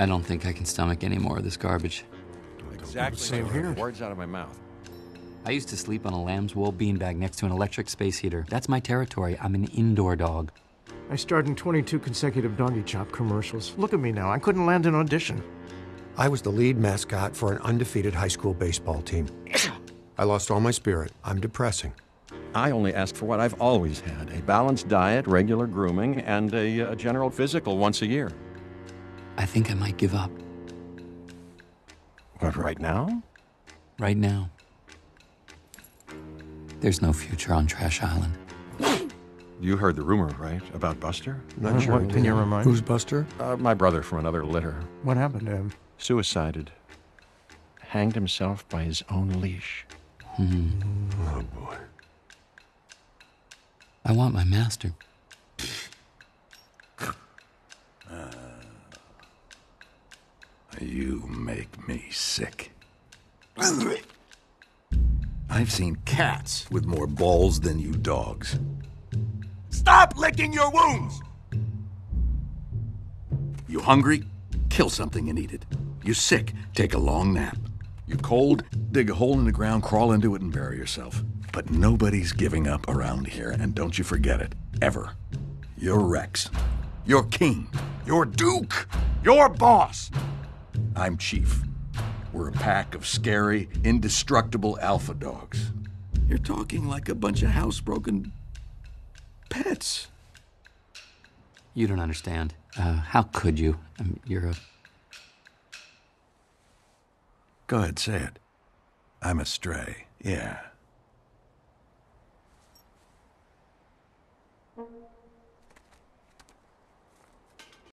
I don't think I can stomach any more of this garbage. Exactly. Same here. Words out of my mouth. I used to sleep on a lamb's wool beanbag next to an electric space heater. That's my territory. I'm an indoor dog. I starred in 22 consecutive Doggy Chop commercials. Look at me now. I couldn't land an audition. I was the lead mascot for an undefeated high school baseball team. I lost all my spirit. I'm depressing. I only ask for what I've always had a balanced diet, regular grooming, and a, a general physical once a year. I think I might give up. But right now? Right now. There's no future on Trash Island. You heard the rumor, right? About Buster? Not What- sure. what can you remind Who's Buster? Uh, my brother from another litter. What happened to him? Suicided. Hanged himself by his own leash. Oh boy. I want my master. You make me sick. I've seen cats with more balls than you dogs. Stop licking your wounds! You hungry? Kill something and eat it. You sick? Take a long nap. You cold? Dig a hole in the ground, crawl into it, and bury yourself. But nobody's giving up around here, and don't you forget it. Ever. You're Rex. You're king. You're duke. You're boss. I'm Chief. We're a pack of scary, indestructible alpha dogs. You're talking like a bunch of housebroken pets. You don't understand. Uh, how could you? I mean, you're a. Go ahead, say it. I'm a stray, yeah.